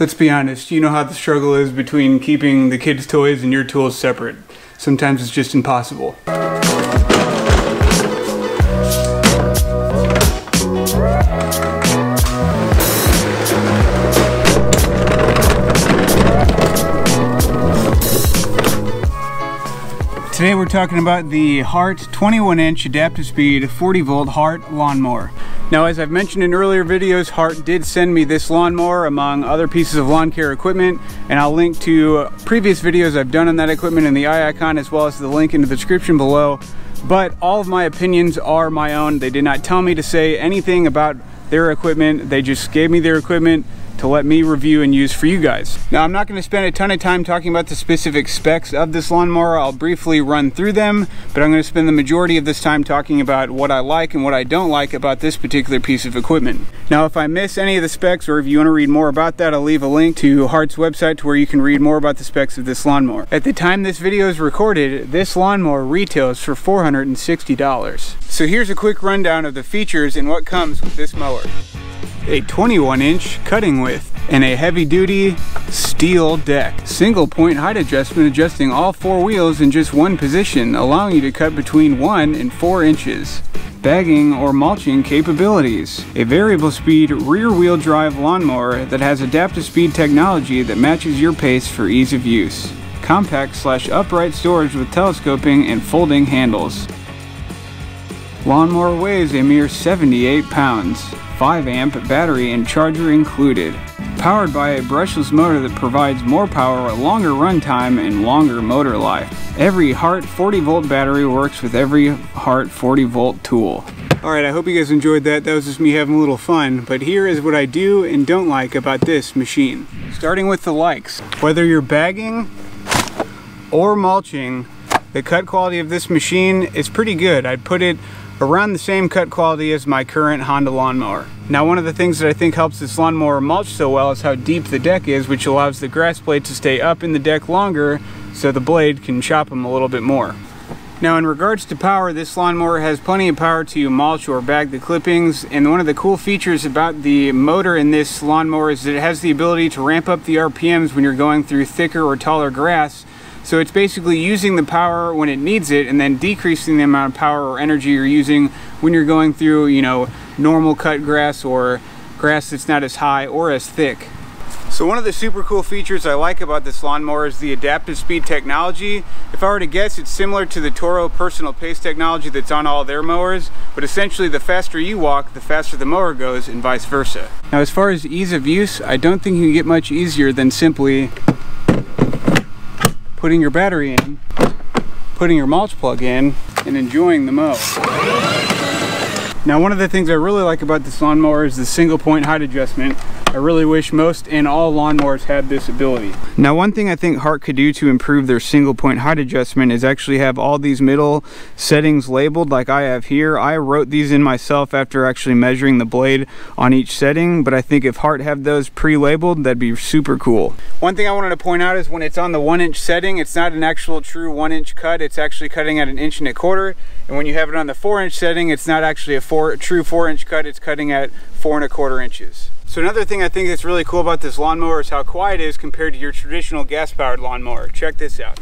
Let's be honest, you know how the struggle is between keeping the kids' toys and your tools separate. Sometimes it's just impossible. Today we're talking about the Hart 21 inch adaptive speed 40 volt Hart lawnmower. Now as I've mentioned in earlier videos, Hart did send me this lawnmower among other pieces of lawn care equipment and I'll link to previous videos I've done on that equipment in the eye icon as well as the link in the description below. But all of my opinions are my own. They did not tell me to say anything about their equipment. They just gave me their equipment to let me review and use for you guys. Now I'm not going to spend a ton of time talking about the specific specs of this lawnmower. I'll briefly run through them, but I'm going to spend the majority of this time talking about what I like and what I don't like about this particular piece of equipment. Now if I miss any of the specs or if you want to read more about that, I'll leave a link to Hart's website to where you can read more about the specs of this lawnmower. At the time this video is recorded, this lawnmower retails for $460. So here's a quick rundown of the features and what comes with this mower a 21 inch cutting width, and a heavy duty steel deck. Single point height adjustment adjusting all four wheels in just one position, allowing you to cut between one and four inches. Bagging or mulching capabilities. A variable speed rear wheel drive lawnmower that has adaptive speed technology that matches your pace for ease of use. Compact slash upright storage with telescoping and folding handles. Lawnmower weighs a mere 78 pounds. 5 amp battery and charger included. Powered by a brushless motor that provides more power, longer runtime, and longer motor life. Every Hart 40 volt battery works with every Hart 40 volt tool. Alright, I hope you guys enjoyed that. That was just me having a little fun. But here is what I do and don't like about this machine. Starting with the likes. Whether you're bagging or mulching, the cut quality of this machine is pretty good. I'd put it around the same cut quality as my current Honda lawnmower. Now one of the things that I think helps this lawnmower mulch so well is how deep the deck is which allows the grass blade to stay up in the deck longer so the blade can chop them a little bit more. Now in regards to power, this lawnmower has plenty of power to mulch or bag the clippings and one of the cool features about the motor in this lawnmower is that it has the ability to ramp up the RPMs when you're going through thicker or taller grass so it's basically using the power when it needs it and then decreasing the amount of power or energy you're using when you're going through, you know, normal cut grass or grass that's not as high or as thick. So one of the super cool features I like about this lawnmower is the adaptive speed technology. If I were to guess, it's similar to the Toro personal pace technology that's on all their mowers, but essentially the faster you walk, the faster the mower goes and vice versa. Now as far as ease of use, I don't think you can get much easier than simply putting your battery in, putting your mulch plug in, and enjoying the mow. Now one of the things I really like about this lawnmower is the single point height adjustment. I really wish most and all lawnmowers had this ability. Now one thing I think Hart could do to improve their single point height adjustment is actually have all these middle settings labeled like I have here. I wrote these in myself after actually measuring the blade on each setting, but I think if Hart had those pre-labeled, that'd be super cool. One thing I wanted to point out is when it's on the one inch setting, it's not an actual true one inch cut, it's actually cutting at an inch and a quarter. And when you have it on the four inch setting, it's not actually a four, true four inch cut, it's cutting at four and a quarter inches. So another thing I think that's really cool about this lawnmower is how quiet it is compared to your traditional gas-powered lawnmower. Check this out.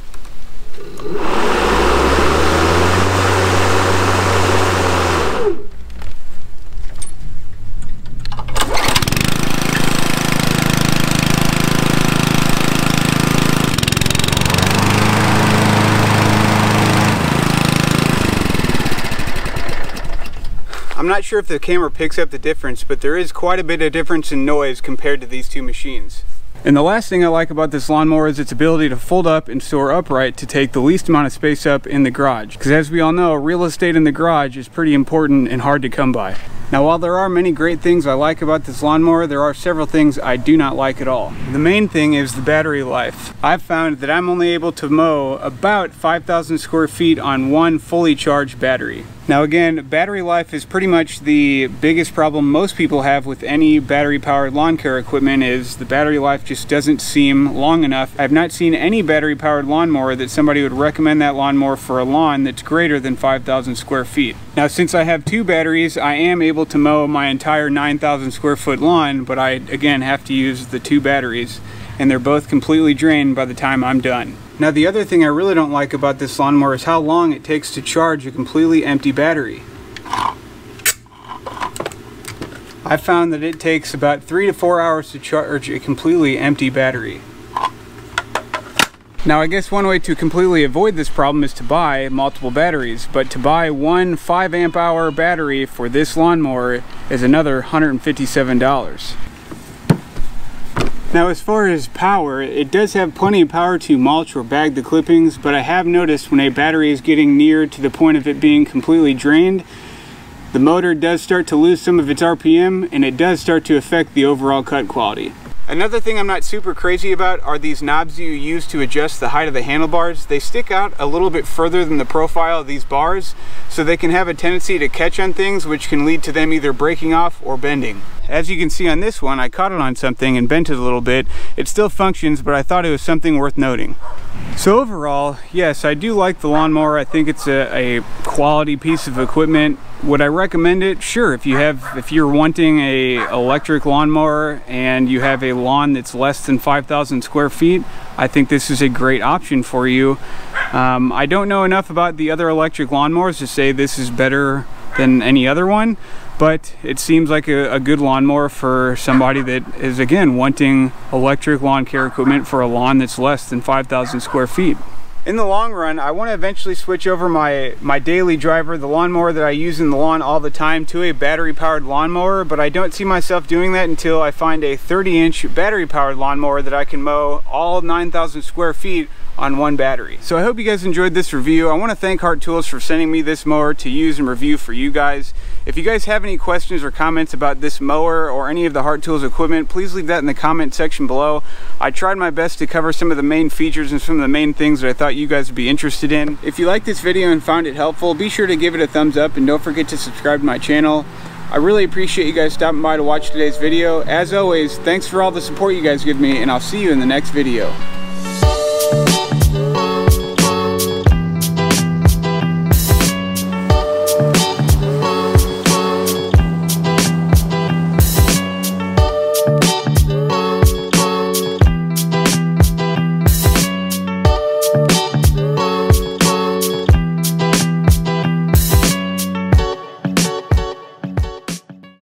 I'm not sure if the camera picks up the difference, but there is quite a bit of difference in noise compared to these two machines. And the last thing I like about this lawnmower is its ability to fold up and store upright to take the least amount of space up in the garage. Because as we all know, real estate in the garage is pretty important and hard to come by. Now while there are many great things I like about this lawnmower, there are several things I do not like at all. The main thing is the battery life. I've found that I'm only able to mow about 5,000 square feet on one fully charged battery. Now again, battery life is pretty much the biggest problem most people have with any battery powered lawn care equipment is the battery life just doesn't seem long enough. I've not seen any battery powered lawnmower that somebody would recommend that lawnmower for a lawn that's greater than 5,000 square feet. Now since I have two batteries, I am able able to mow my entire 9,000 square foot lawn, but I again have to use the two batteries and they're both completely drained by the time I'm done. Now the other thing I really don't like about this lawnmower is how long it takes to charge a completely empty battery. I found that it takes about three to four hours to charge a completely empty battery. Now I guess one way to completely avoid this problem is to buy multiple batteries, but to buy one 5 amp hour battery for this lawnmower is another $157. Now as far as power, it does have plenty of power to mulch or bag the clippings, but I have noticed when a battery is getting near to the point of it being completely drained, the motor does start to lose some of its RPM and it does start to affect the overall cut quality. Another thing I'm not super crazy about are these knobs you use to adjust the height of the handlebars. They stick out a little bit further than the profile of these bars, so they can have a tendency to catch on things which can lead to them either breaking off or bending. As you can see on this one, I caught it on something and bent it a little bit. It still functions, but I thought it was something worth noting. So overall, yes, I do like the lawnmower. I think it's a, a quality piece of equipment. Would I recommend it? Sure. If you have, if you're wanting a electric lawnmower and you have a lawn that's less than 5,000 square feet, I think this is a great option for you. Um, I don't know enough about the other electric lawnmowers to say this is better than any other one, but it seems like a, a, good lawnmower for somebody that is again wanting electric lawn care equipment for a lawn that's less than 5,000 square feet. In the long run, I want to eventually switch over my, my daily driver, the lawnmower that I use in the lawn all the time, to a battery-powered lawnmower, but I don't see myself doing that until I find a 30-inch battery-powered lawnmower that I can mow all 9,000 square feet on one battery. So I hope you guys enjoyed this review. I want to thank Hart Tools for sending me this mower to use and review for you guys. If you guys have any questions or comments about this mower or any of the Hart Tools equipment, please leave that in the comment section below. I tried my best to cover some of the main features and some of the main things that I thought you guys would be interested in. If you liked this video and found it helpful, be sure to give it a thumbs up and don't forget to subscribe to my channel. I really appreciate you guys stopping by to watch today's video. As always, thanks for all the support you guys give me and I'll see you in the next video.